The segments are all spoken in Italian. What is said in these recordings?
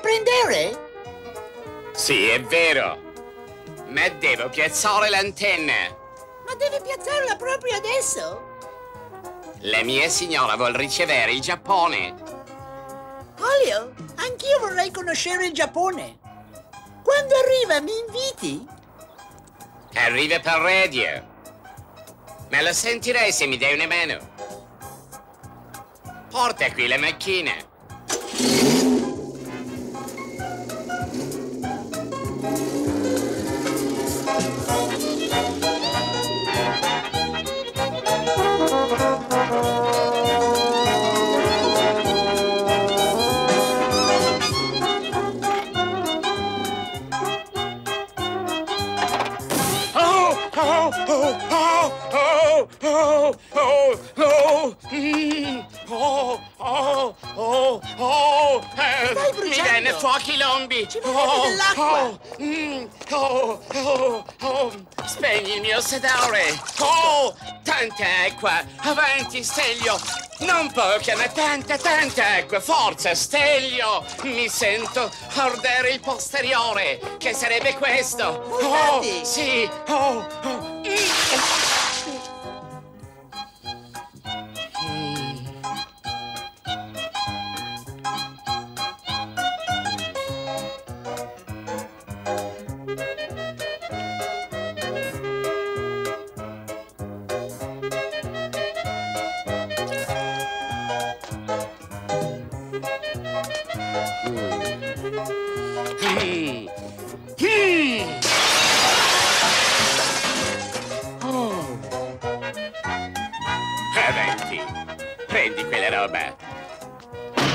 prendere? Sì, è vero. Ma devo piazzare l'antenna. Ma deve piazzarla proprio adesso? La mia signora vuol ricevere il Giappone. Olio, anch'io vorrei conoscere il Giappone. Quando arriva, mi inviti? Arriva per radio. Ma lo sentirei se mi dai una mano. Porta qui la macchina. Fuochi lombi. Ci vorrebbe dell'acqua. Oh, mm, oh, oh, oh, spegni il mio sedere. Oh, tanta acqua. Avanti, Stelio. Non poca, ma tanta, tanta acqua. Forza, Stelio. Mi sento ardere il posteriore. Che sarebbe questo? Oh, sì. Oh, oh. Roba.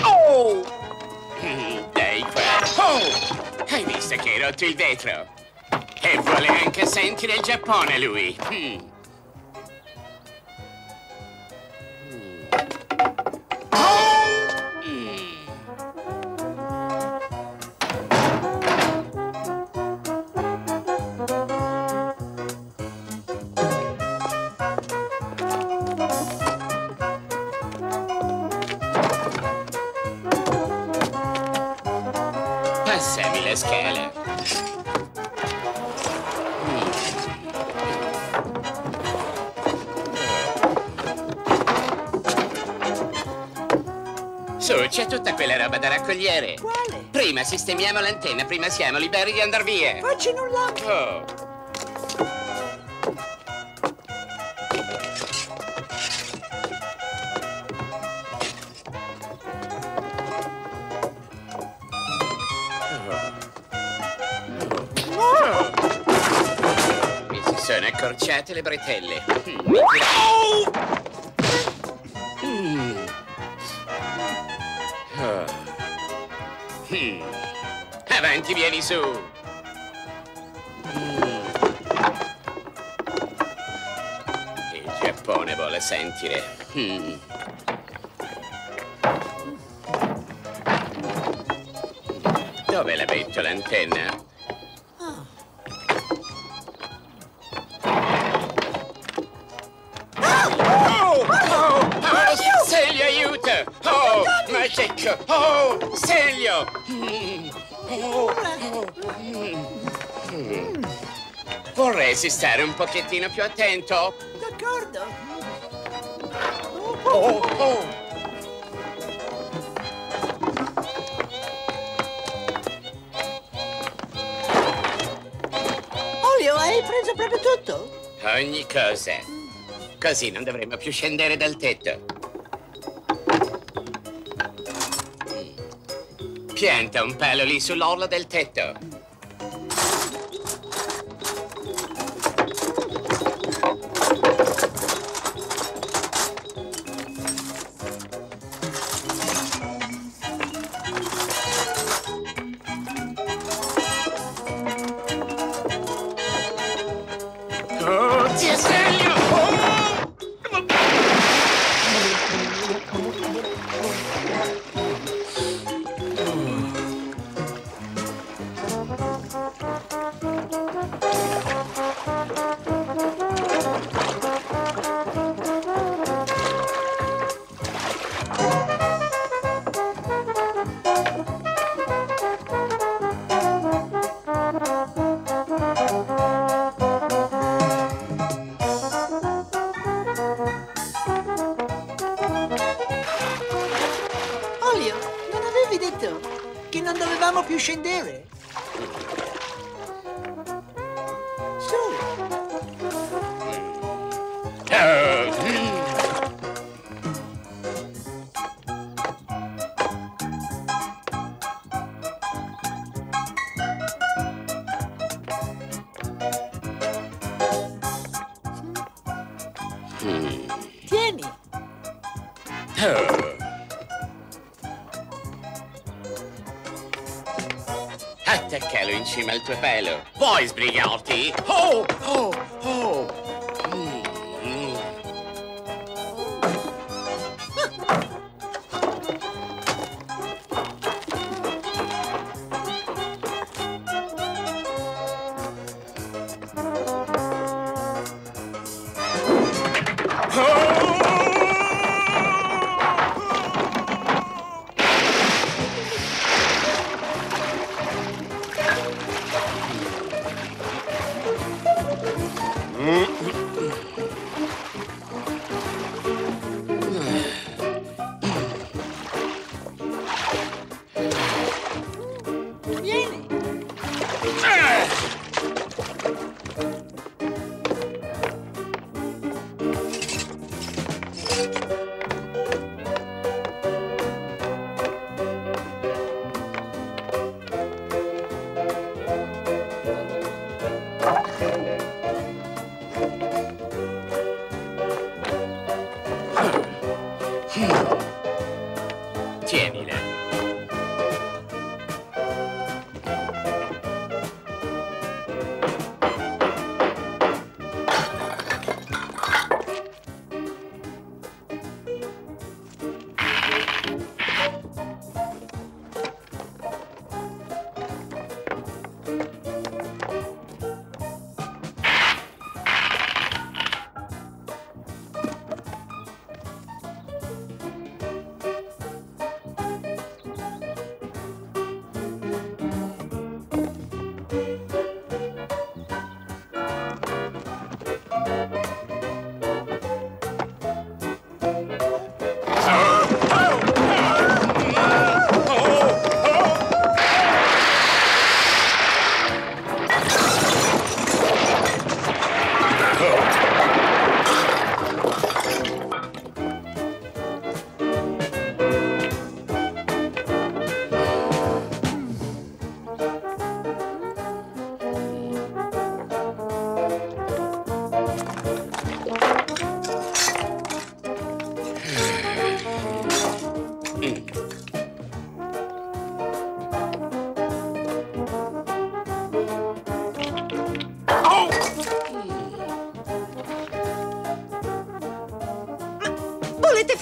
Oh! Dai qua. Oh! Hai visto che hai rotto il vetro? E vuole anche sentire il Giappone lui. Mm. Su, c'è tutta quella roba da raccogliere. Quale? Prima sistemiamo l'antenna, prima siamo liberi di andare via. Facci nulla. Oh. Mi si sono accorciate le bretelle. Mm, Avanti, vieni su. Mm. Il Giappone vuole sentire. Mm. Dove la metto l'antenna? Oh! Oh! Oh! Stelio, aiuto! Oh! Ma che. Oh! Stelio! Mm. Vorresti stare un pochettino più attento? D'accordo. Oh! Oh! Olio, hai preso proprio tutto? Ogni cosa. Così non dovremo più scendere dal tetto. Pianta un pelo lì sull'orlo del tetto. Olio, non avevi detto che non dovevamo più scendere? Tieni. Oh. Attaccalo in cima al tuo pelo. Vuoi sbrigarti? Oh, oh, oh. Vieni.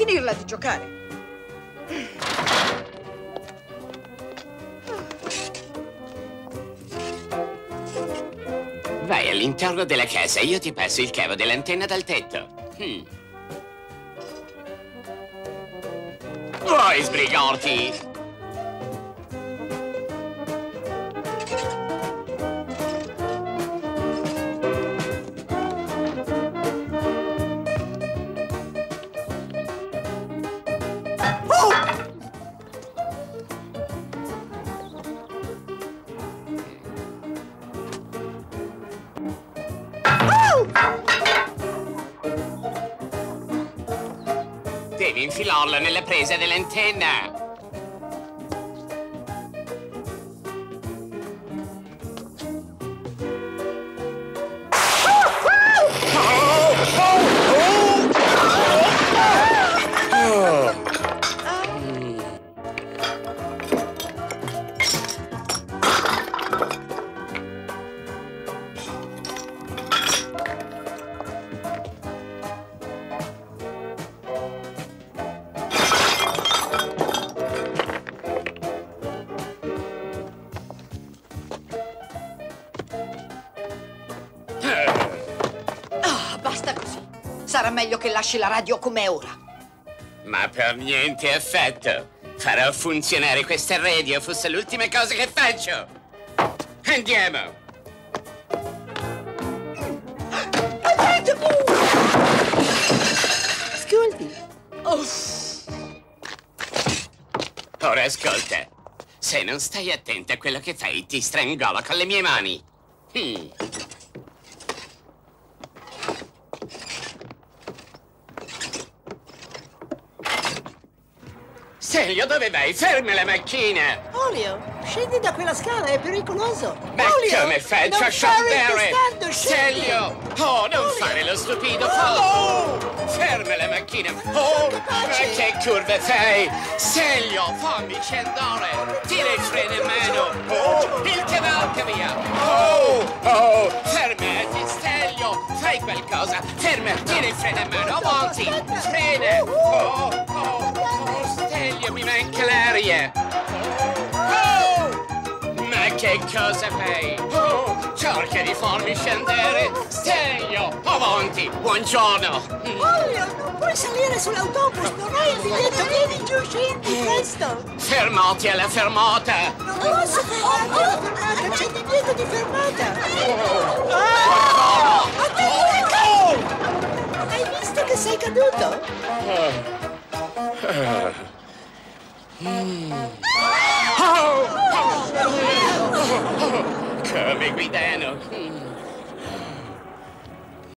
Finirla di giocare? Vai all'interno della casa e io ti passo il cavo dell'antenna dal tetto. Hmm. Vuoi sbrigarti? Devi infilarlo nella presa dell'antenna. Meglio che lasci la radio come ora. Ma per niente effetto. Farò funzionare questa radio, fosse l'ultima cosa che faccio. Andiamo. Ascolti. Uff. Ora ascolta. Se non stai attenta a quello che fai, ti strangolo con le mie mani. Hmm. Stelio, dove vai? Fermi le macchine! Olio, scendi da quella scala, è pericoloso. Ma Olio, come faccio non scendere? pestando, scendi. Oh, non Olio. fare lo stupido! Oh! Oh! Ferma le macchine! non Oh! Ma che curve fai? Stelio, fammi scendere! Tira il freno in mano! Oh! Il cavalca via! Oh! Oh! Fermati, Stelio! Fai qualcosa! Ferma! Tira il freno in mano! Avanti! Frena! Oh! Oh! Mi manca l'aria! Oh! Ma che cosa fai? Oh, cerca di farmi scendere! Stelio! Avanti! Buongiorno! Olio, non puoi salire sull'autobus, non hai il biglietto, vieni giù, scendi, presto. Fermati alla fermata! Non posso fermarti alla fermata, c'è il divieto di fermata. Buongiorno! Attenti, Hai visto che sei caduto? Oh, oh Curvy be there, no.